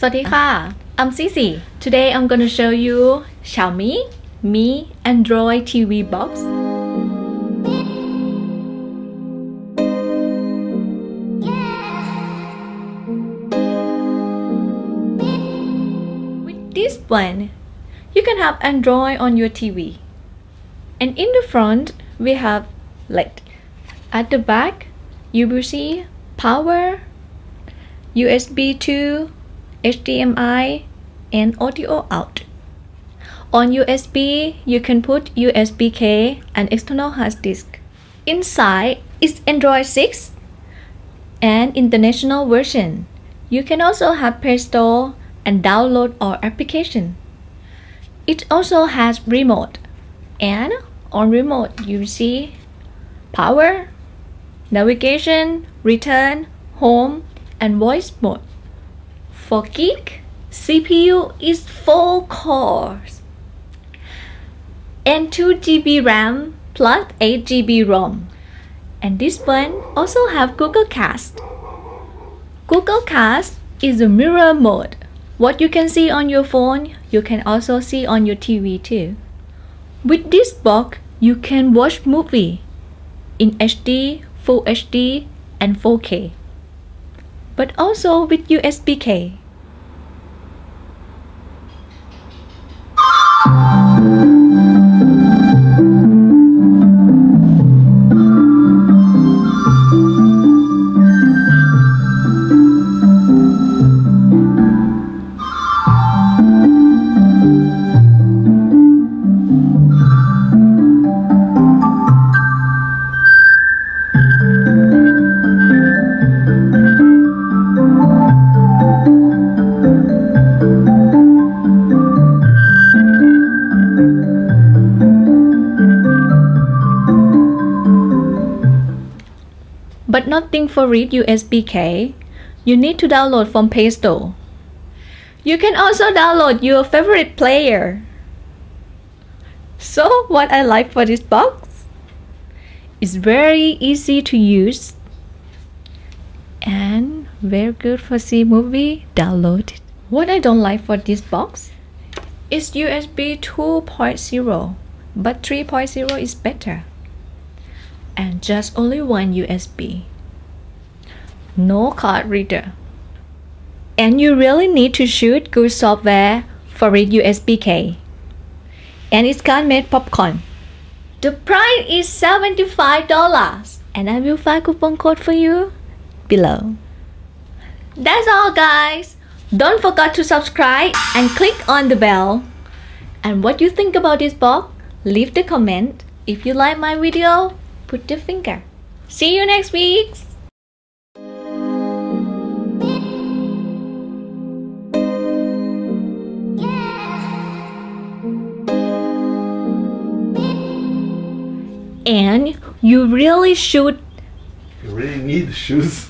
สวัสดีค่ะ I'm Cici. Today I'm gonna show you Xiaomi Mi Android TV box. With this one, you can have Android on your TV. And in the front, we have light. At the back, you will see power, USB 2, HDMI, and audio out. On USB, you can put USB key and external hard disk. Inside is Android 6 and international version. You can also have Play Store and download our application. It also has remote and on remote you see power, navigation, return, home and voice mode. For Geek, CPU is 4 cores and 2 GB RAM plus 8 GB ROM. And this one also have Google Cast. Google Cast is a mirror mode. What you can see on your phone, you can also see on your TV too. With this box, you can watch movie in HD, Full HD, and 4K. But also with USB-key. But nothing for read USB-key. You need to download from Play Store. You can also download your favorite player. So what I like for this box? It's very easy to use and very good for see movie download. What I don't like for this box is USB 2.0 but 3.0 is better and just only one USB. No card reader. And you really need to shoot good software for it USB-key. And it's can made popcorn. The price is $75 and I will find coupon code for you below. That's all guys. Don't forget to subscribe and click on the bell. And what you think about this box? Leave the comment. If you like my video, put the finger. See you next week. And you really should You really need shoes.